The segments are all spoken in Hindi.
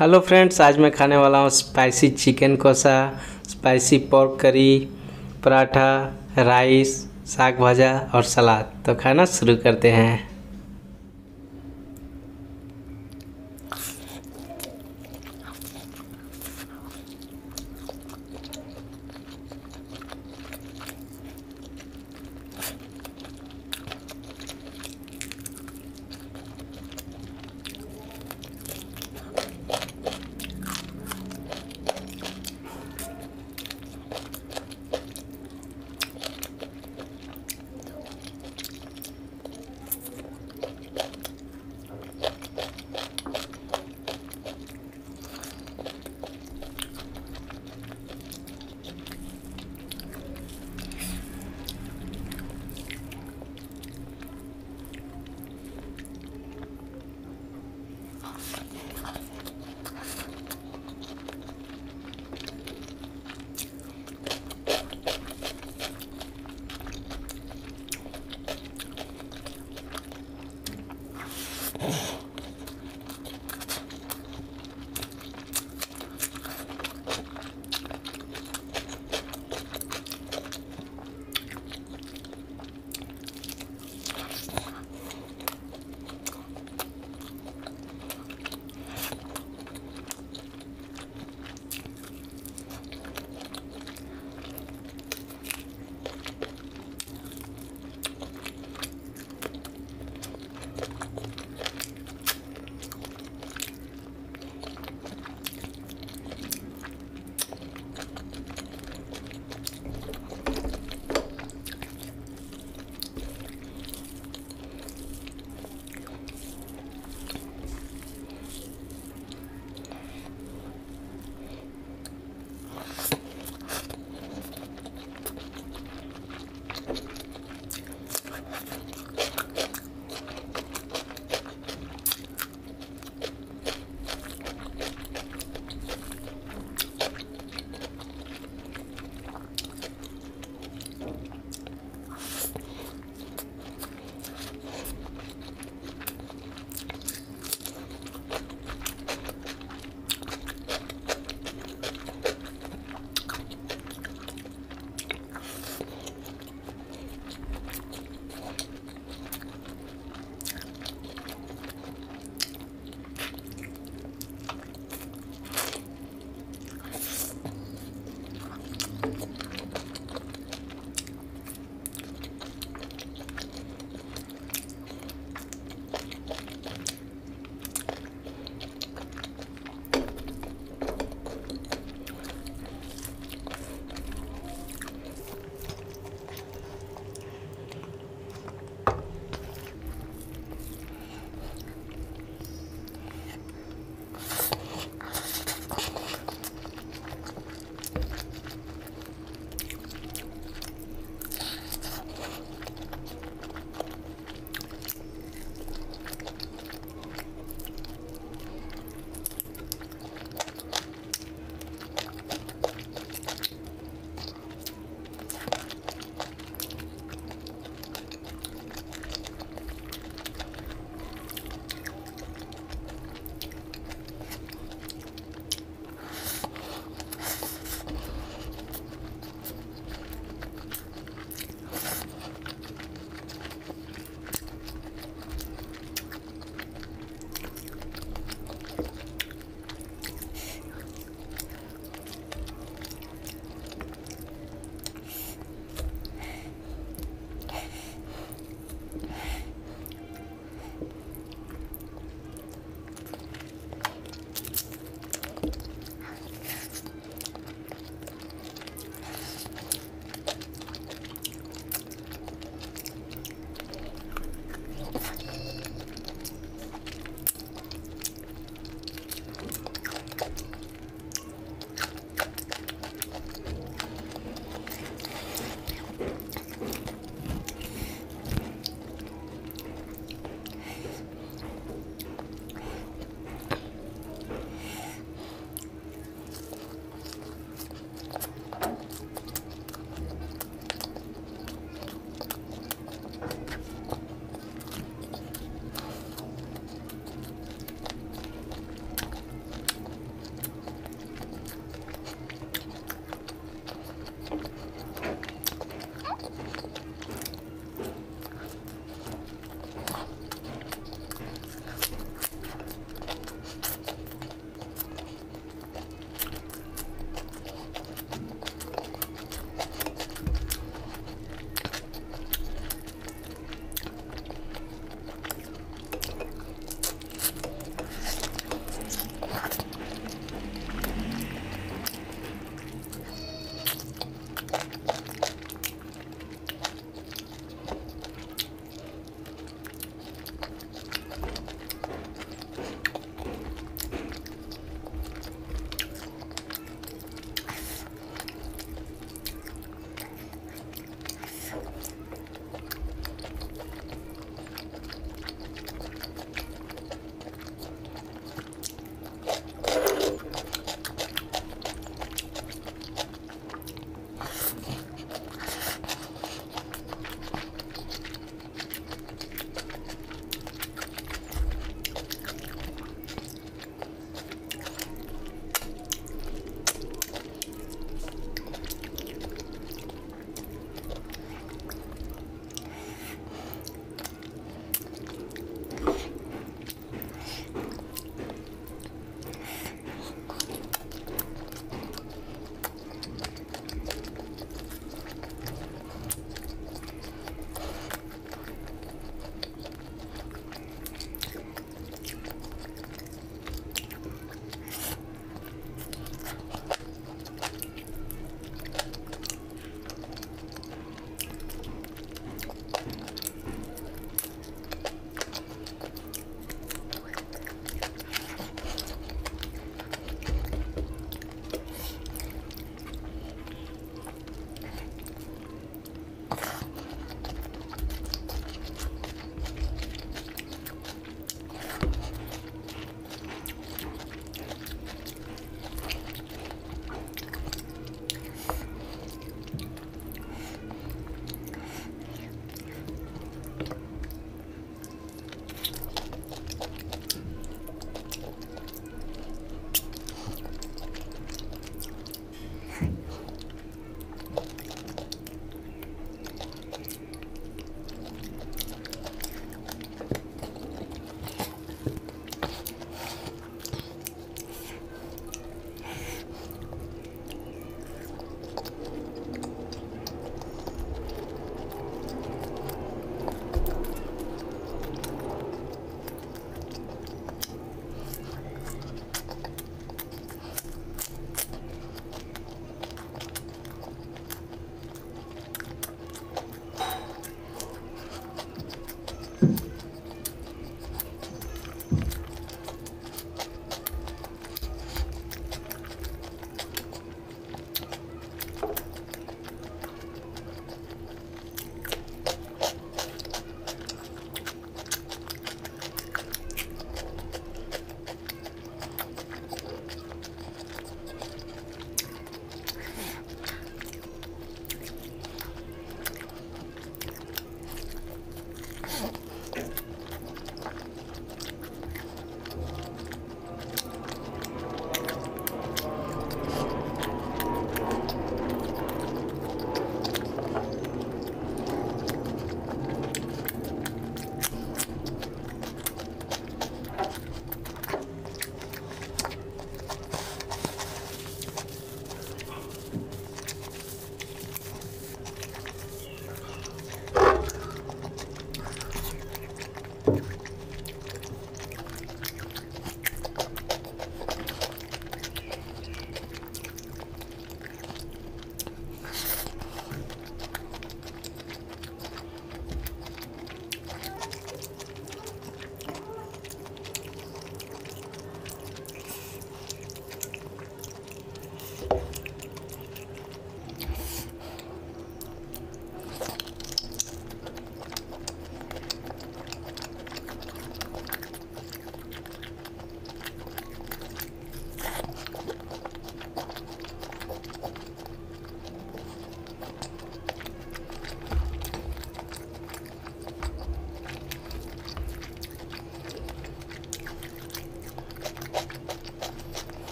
हेलो फ्रेंड्स आज मैं खाने वाला हूँ spicy chicken kosha spicy pork curry paratha rice साग भाजा और सलाद। तो खाना शुरू करते हैं।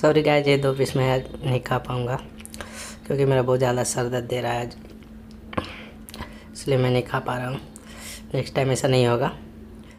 सॉरी गाय ये दो पीस मैं नहीं खा पाऊँगा, क्योंकि मेरा बहुत ज़्यादा सर दर्द दे रहा है आज। इसलिए मैं नहीं खा पा रहा हूँ। नेक्स्ट टाइम ऐसा नहीं होगा।